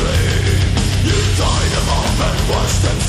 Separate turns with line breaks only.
You died of up and washed